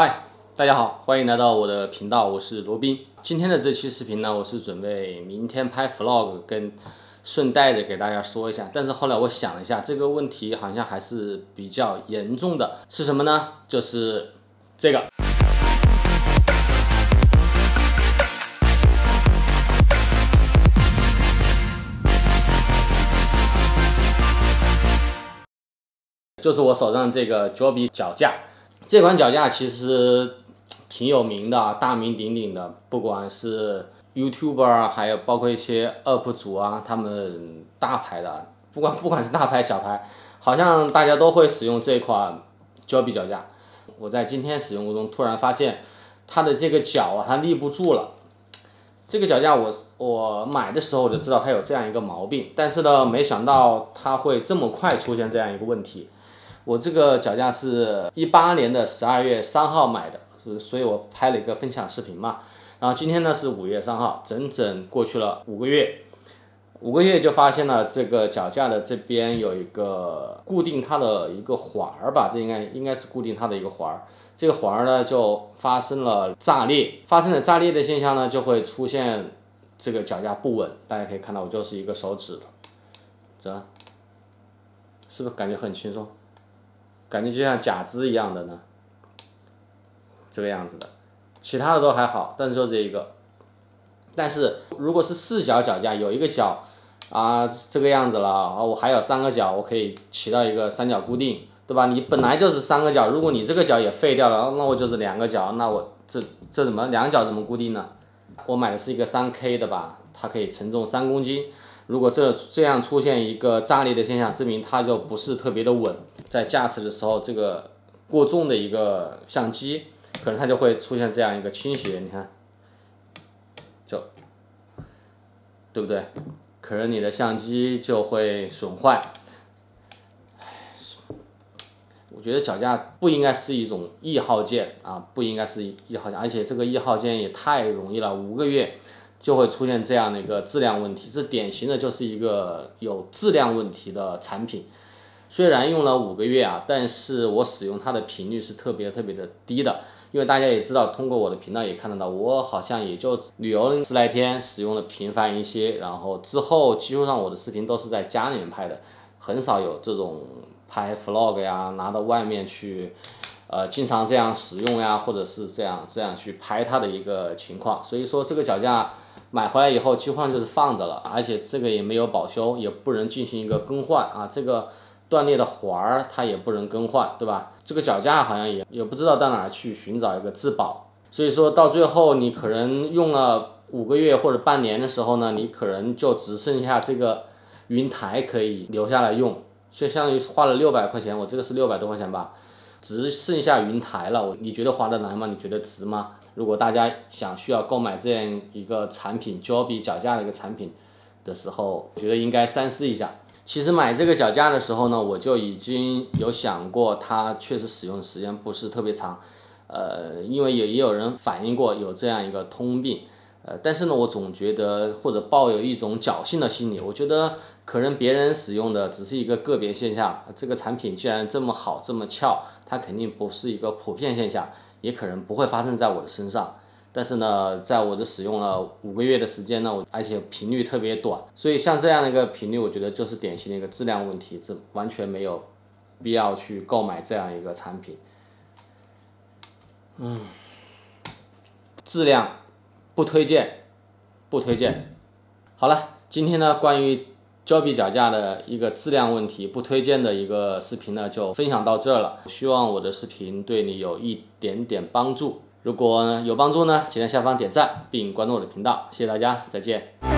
嗨，大家好，欢迎来到我的频道，我是罗宾。今天的这期视频呢，我是准备明天拍 vlog，跟顺带的给大家说一下。但是后来我想了一下，这个问题好像还是比较严重的，是什么呢？就是这个。就是我手上这个 Joby 脚架，这款脚架其实挺有名的，大名鼎鼎的，不管是 YouTuber，还有包括一些 UP 主啊，他们大牌的，不管 不管是大牌小牌，好像大家都会使用这款 Joby 脚架。我在今天使用过中突然发现，它的这个脚啊，它立不住了。这个脚架我我买的时候我就知道它有这样一个毛病，但是呢，没想到它会这么快出现这样一个问题。我这个脚架是一八年的十二月三号买的，所以我拍了一个分享视频嘛。然后今天呢是五月三号，整整过去了五个月，五个月就发现了这个脚架的这边有一个固定它的一个环儿吧，这应该应该是固定它的一个环儿。这个环儿呢就发生了炸裂，发生了炸裂的现象呢就会出现这个脚架不稳。大家可以看到，我就是一个手指，这是不是感觉很轻松？感觉就像假肢一样的呢，这个样子的，其他的都还好，但是就这一个。但是如果是四脚脚架，有一个脚啊这个样子了啊，我还有三个脚，我可以起到一个三角固定，对吧？你本来就是三个脚，如果你这个脚也废掉了，那我就是两个脚，那我这这怎么两脚怎么固定呢？我买的是一个三 K 的吧，它可以承重三公斤。如果这这样出现一个炸裂的现象，证明它就不是特别的稳，在驾驶的时候，这个过重的一个相机，可能它就会出现这样一个倾斜，你看，就，对不对？可能你的相机就会损坏。我觉得脚架不应该是一种易耗件啊，不应该是易耗件，而且这个易耗件也太容易了，五个月。就会出现这样的一个质量问题，这典型的就是一个有质量问题的产品。虽然用了五个月啊，但是我使用它的频率是特别特别的低的。因为大家也知道，通过我的频道也看得到，我好像也就旅游十来天使用的频繁一些，然后之后基本上我的视频都是在家里面拍的，很少有这种拍 vlog 呀，拿到外面去。呃，经常这样使用呀，或者是这样这样去拍它的一个情况，所以说这个脚架买回来以后，基本上就是放着了，而且这个也没有保修，也不能进行一个更换啊，这个断裂的环儿它也不能更换，对吧？这个脚架好像也也不知道到哪儿去寻找一个质保，所以说到最后你可能用了五个月或者半年的时候呢，你可能就只剩下这个云台可以留下来用，就相当于花了六百块钱，我这个是六百多块钱吧。只剩下云台了，我你觉得划得来吗？你觉得值吗？如果大家想需要购买这样一个产品，Joby 脚架的一个产品的时候，觉得应该三思一下。其实买这个脚架的时候呢，我就已经有想过，它确实使用时间不是特别长，呃，因为也也有人反映过有这样一个通病。呃，但是呢，我总觉得或者抱有一种侥幸的心理，我觉得可能别人使用的只是一个个别现象。这个产品既然这么好这么翘，它肯定不是一个普遍现象，也可能不会发生在我的身上。但是呢，在我这使用了五个月的时间呢，我而且频率特别短，所以像这样的一个频率，我觉得就是典型的一个质量问题，这完全没有必要去购买这样一个产品。嗯，质量。不推荐，不推荐。好了，今天呢关于胶臂脚架的一个质量问题不推荐的一个视频呢就分享到这了。希望我的视频对你有一点点帮助。如果有帮助呢，请在下方点赞并关注我的频道。谢谢大家，再见。